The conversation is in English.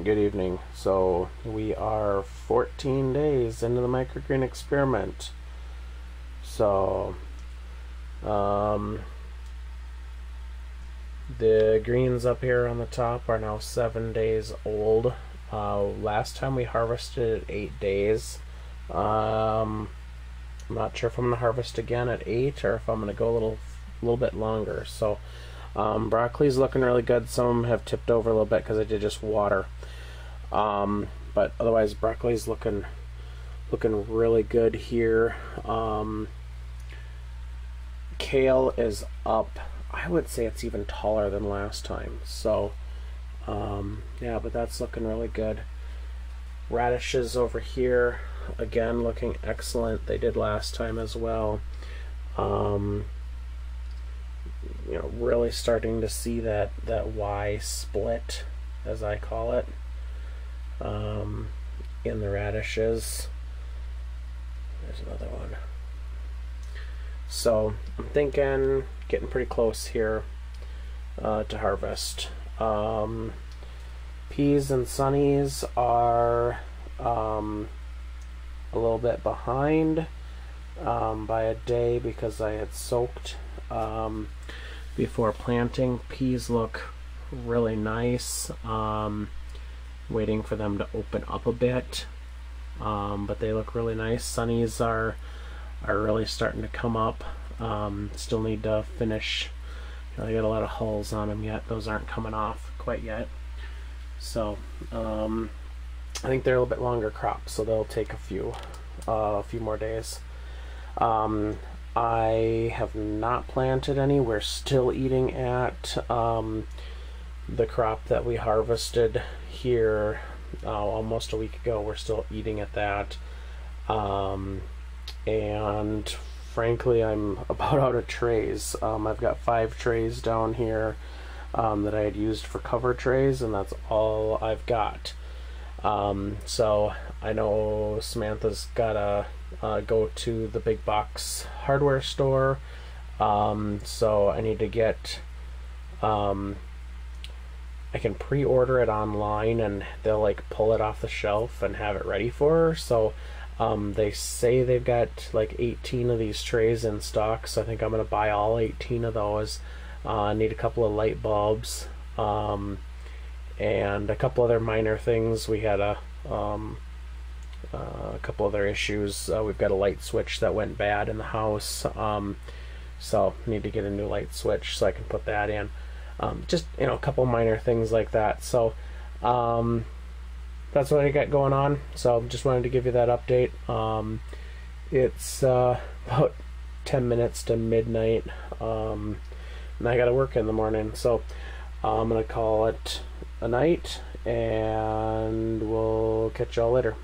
good evening. So we are 14 days into the microgreen experiment. So um, the greens up here on the top are now seven days old. Uh, last time we harvested at eight days. Um, I'm not sure if I'm gonna harvest again at eight or if I'm gonna go a little, a little bit longer. So um, broccoli's looking really good. Some of them have tipped over a little bit because I did just water. Um, but otherwise, broccoli's looking looking really good here. Um, kale is up. I would say it's even taller than last time. So um, yeah, but that's looking really good. Radishes over here, again looking excellent. They did last time as well. Um, you know, really starting to see that that Y split, as I call it, um, in the radishes. There's another one. So I'm thinking getting pretty close here uh, to harvest. Um, peas and sunnies are um, a little bit behind um, by a day because I had soaked um, before planting. Peas look really nice. Um, waiting for them to open up a bit, um, but they look really nice. Sunnies are are really starting to come up. Um, still need to finish. You know, I got a lot of hulls on them yet. Those aren't coming off quite yet. So um, I think they're a little bit longer crops, so they'll take a few uh, a few more days. Um, I have not planted any. We're still eating at um, the crop that we harvested here uh, almost a week ago. We're still eating at that. Um, and frankly, I'm about out of trays. Um, I've got five trays down here um, that I had used for cover trays, and that's all I've got. Um, so I know Samantha's got to uh, go to the big box hardware store. Um, so I need to get. Um, I can pre-order it online, and they'll like pull it off the shelf and have it ready for her. So um, they say they've got like 18 of these trays in stock. So I think I'm gonna buy all 18 of those. Uh, I need a couple of light bulbs. Um, and a couple other minor things. We had a um, a couple other issues. Uh, we've got a light switch that went bad in the house, um, so need to get a new light switch so I can put that in. Um, just you know, a couple minor things like that. So um, that's what I got going on. So just wanted to give you that update. Um, it's uh, about 10 minutes to midnight, um, and I got to work in the morning. So I'm gonna call it a night, and we'll catch y'all later.